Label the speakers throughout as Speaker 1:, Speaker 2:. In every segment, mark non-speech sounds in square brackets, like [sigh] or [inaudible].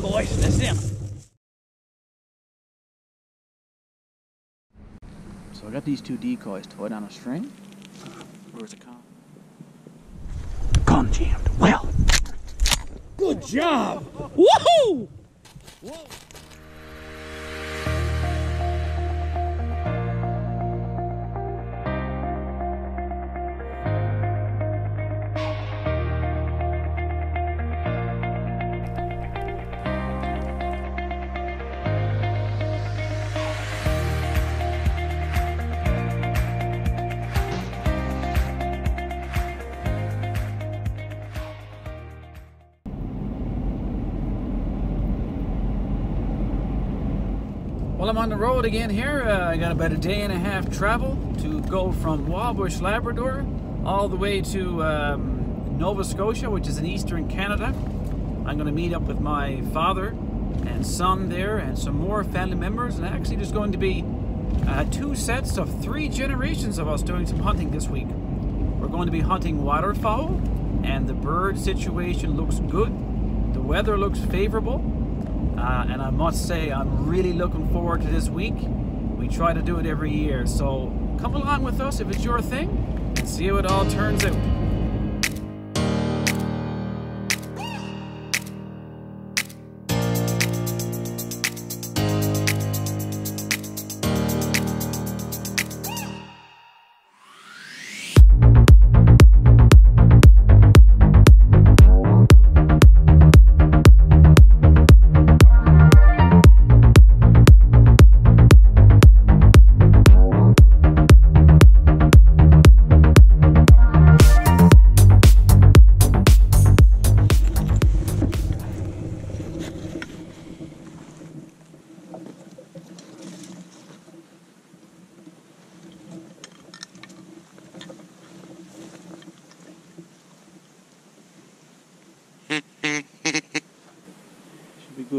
Speaker 1: him, boys. That's him. So I got these two decoys tied on a string. Where's the con? Con jammed. Well. Good job. Woohoo! Whoa. I'm on the road again here. Uh, I got about a day and a half travel to go from Wabush, Labrador, all the way to um, Nova Scotia, which is in eastern Canada. I'm going to meet up with my father and son there and some more family members. And actually, there's going to be uh, two sets of three generations of us doing some hunting this week. We're going to be hunting waterfowl, and the bird situation looks good. The weather looks favorable. Uh, and I must say, I'm really looking forward to this week. We try to do it every year, so come along with us if it's your thing and see how it all turns out.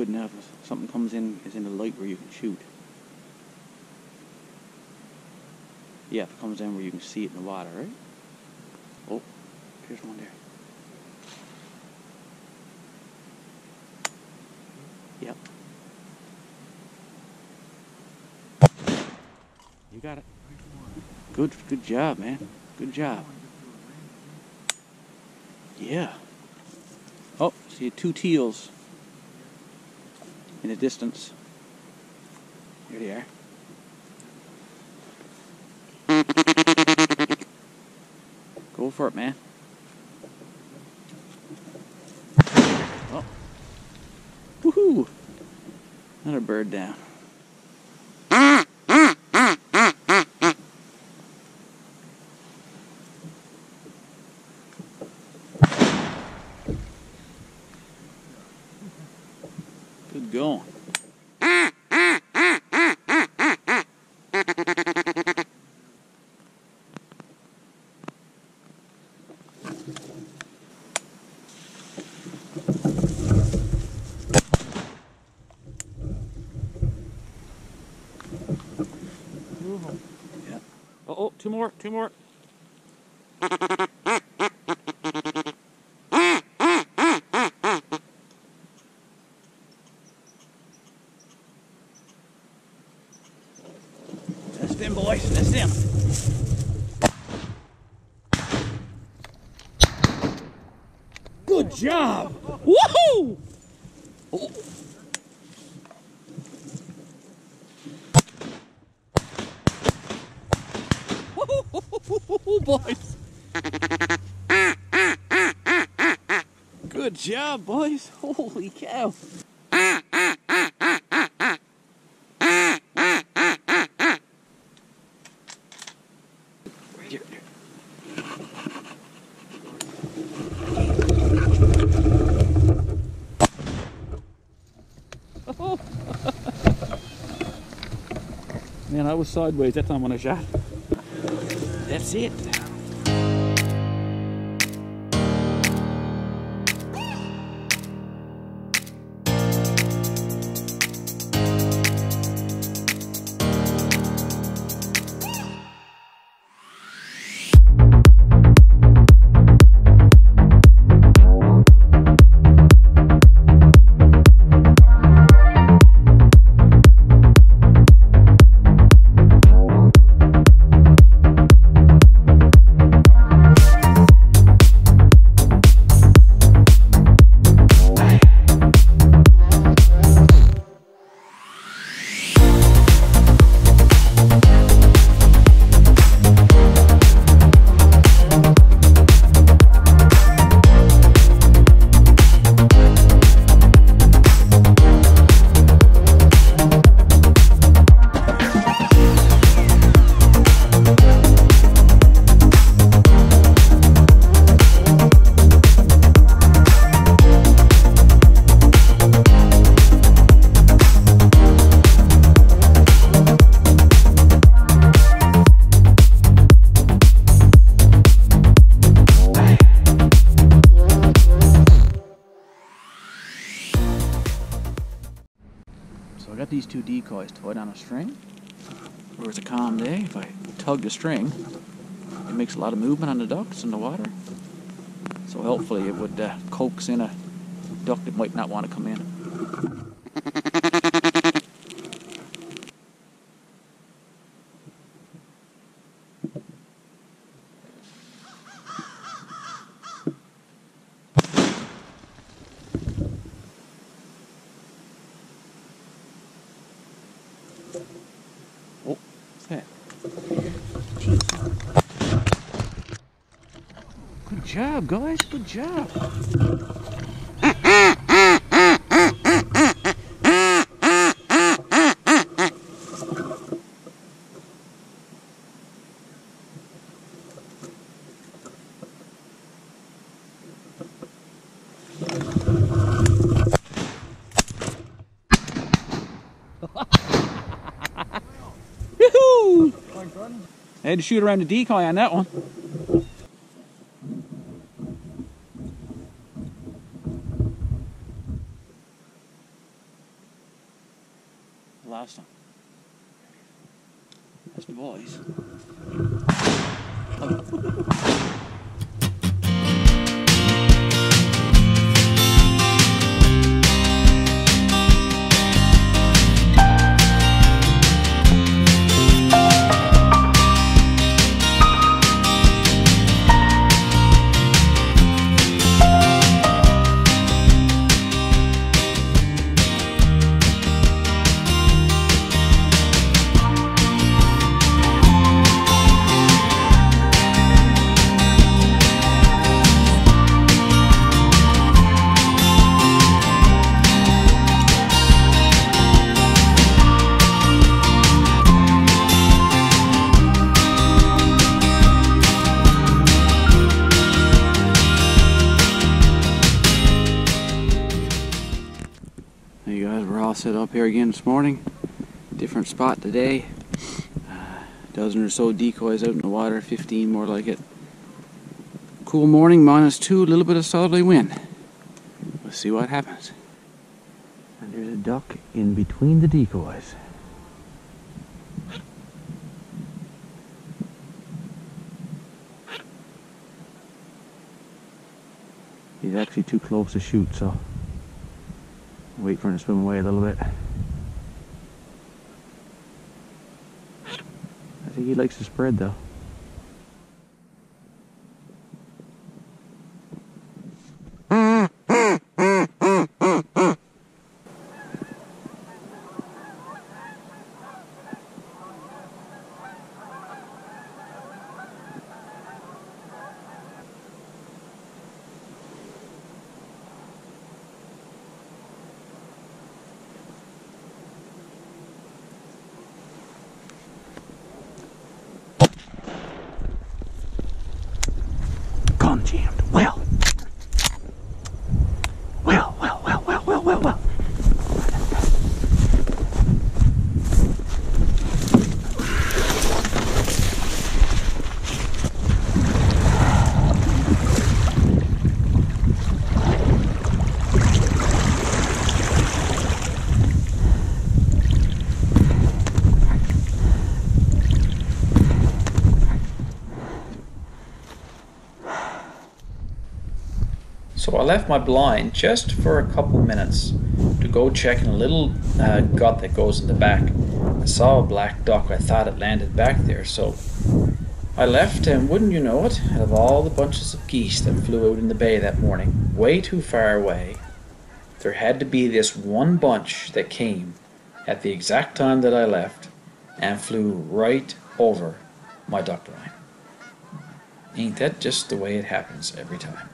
Speaker 1: Good now if something comes in is in the light where you can shoot. Yeah, if it comes in where you can see it in the water, right? Oh, here's one there. Yep. You got it. Good, good job, man. Good job. Yeah. Oh, see two teals in the distance. Here they are. Go for it, man. Oh. Woohoo! Another bird down. Going. Yeah. Oh, oh, two more, two more. That's them, boys. That's them. Good job. Woohoo! Oh. Woo-hoo-hoo-hoo-hoo, boys. Good job, boys. [laughs] Holy cow. Man, I was sideways that time when I shot. That's it. Decoys tied on a string. Or it's a calm day, if I tug the string, it makes a lot of movement on the ducks in the water. So hopefully it would uh, coax in a duck that might not want to come in. Job, guys. Good job. I [laughs] had to shoot around the decoy on that one. Here again this morning. Different spot today. Uh, dozen or so decoys out in the water, 15 more like it. Cool morning, minus two, a little bit of southerly wind. Let's see what happens. And there's a duck in between the decoys. He's actually too close to shoot, so wait for him to swim away a little bit. I think he likes to spread though. Gun jammed. Well. Well, well, well, well, well, well, well.
Speaker 2: So I left my blind just for a couple minutes to go check in a little uh, gut that goes in the back. I saw a black duck. I thought it landed back there, so I left, and wouldn't you know it, out of all the bunches of geese that flew out in the bay that morning, way too far away, there had to be this one bunch that came at the exact time that I left and flew right over my duck blind. Ain't that just the way it happens every time?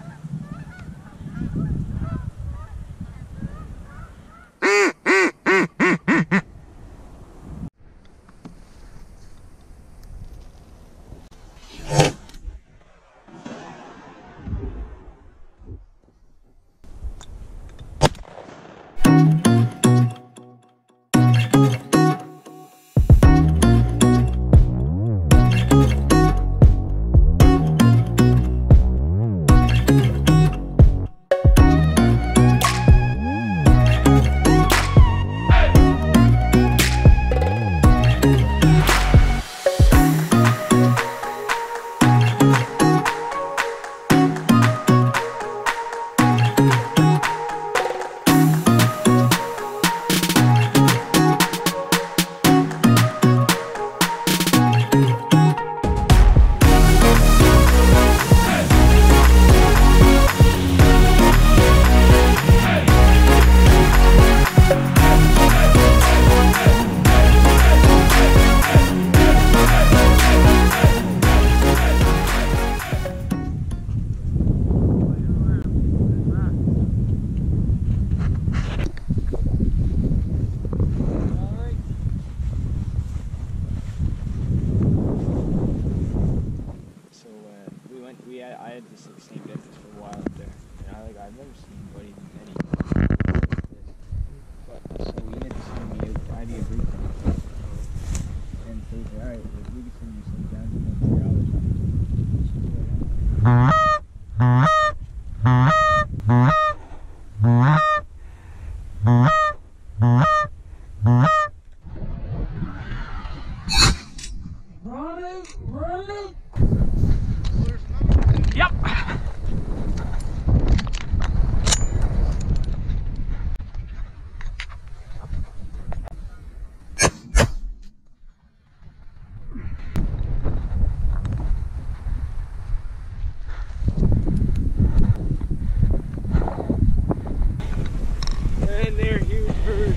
Speaker 3: And they're huge birds.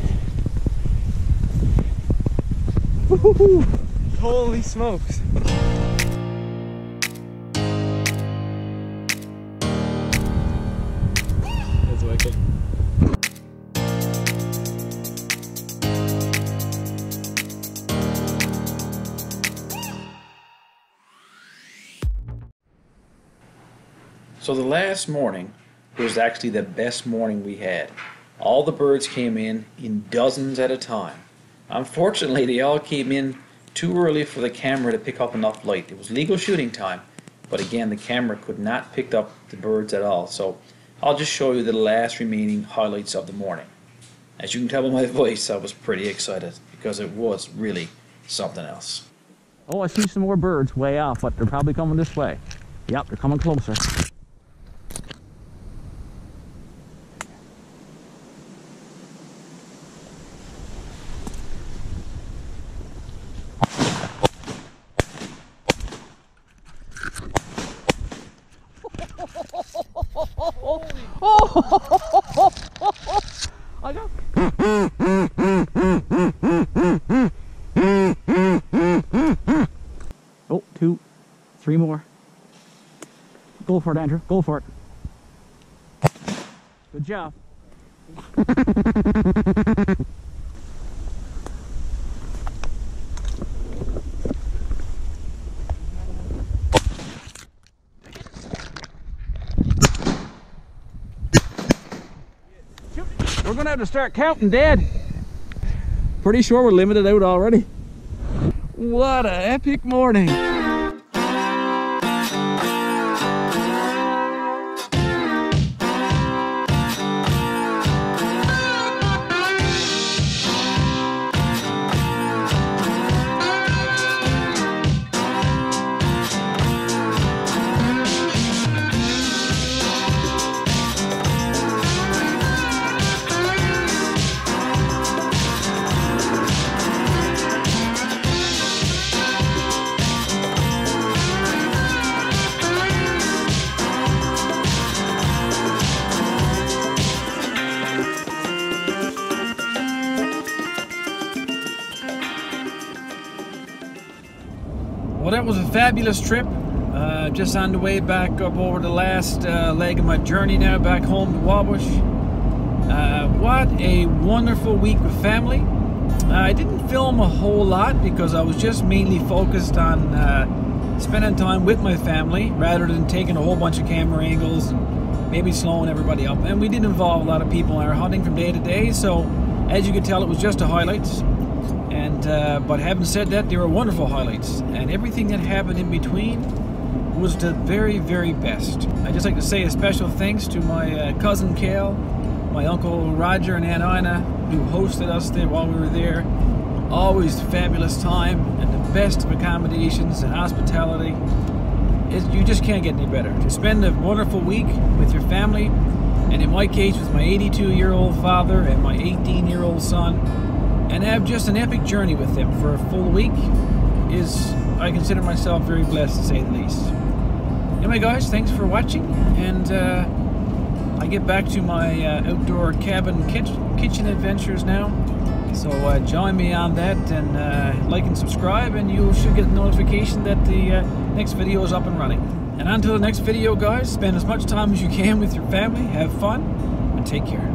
Speaker 3: Holy smokes. That's wicked.
Speaker 2: So the last morning was actually the best morning we had. All the birds came in in dozens at a time. Unfortunately, they all came in too early for the camera to pick up enough light. It was legal shooting time, but again, the camera could not pick up the birds at all. So I'll just show you the last remaining highlights of the morning. As you can tell by my [laughs] voice, I was pretty excited because it was really something else.
Speaker 1: Oh, I see some more birds way off, but they're probably coming this way. Yep, they're coming closer. I got Oh, two, three more. Go for it, Andrew. Go for it. Good job. [laughs] gonna have to start counting dead. Pretty sure we're limited out already. What a epic morning. Fabulous trip. Uh, just on the way back up over the last uh, leg of my journey now, back home to Wabush. Uh, what a wonderful week with family. Uh, I didn't film a whole lot because I was just mainly focused on uh, spending time with my family rather than taking a whole bunch of camera angles and maybe slowing everybody up. And we did involve a lot of people in our hunting from day to day, so as you can tell, it was just the highlights. And uh, but having said that, there were wonderful highlights, and everything that happened in between was the very, very best. I just like to say a special thanks to my uh, cousin Kale, my uncle Roger, and Aunt Ina who hosted us there while we were there. Always fabulous time and the best of accommodations and hospitality. You just can't get any better. To spend a wonderful week with your family, and in my case, with my 82-year-old father and my 18-year-old son and have just an epic journey with them for a full week is I consider myself very blessed to say the least. Anyway, guys, thanks for watching, and uh, I get back to my uh, outdoor cabin kitchen, kitchen adventures now. So uh, join me on that, and uh, like and subscribe, and you should get notification that the uh, next video is up and running. And until the next video, guys, spend as much time as you can with your family, have fun, and take care.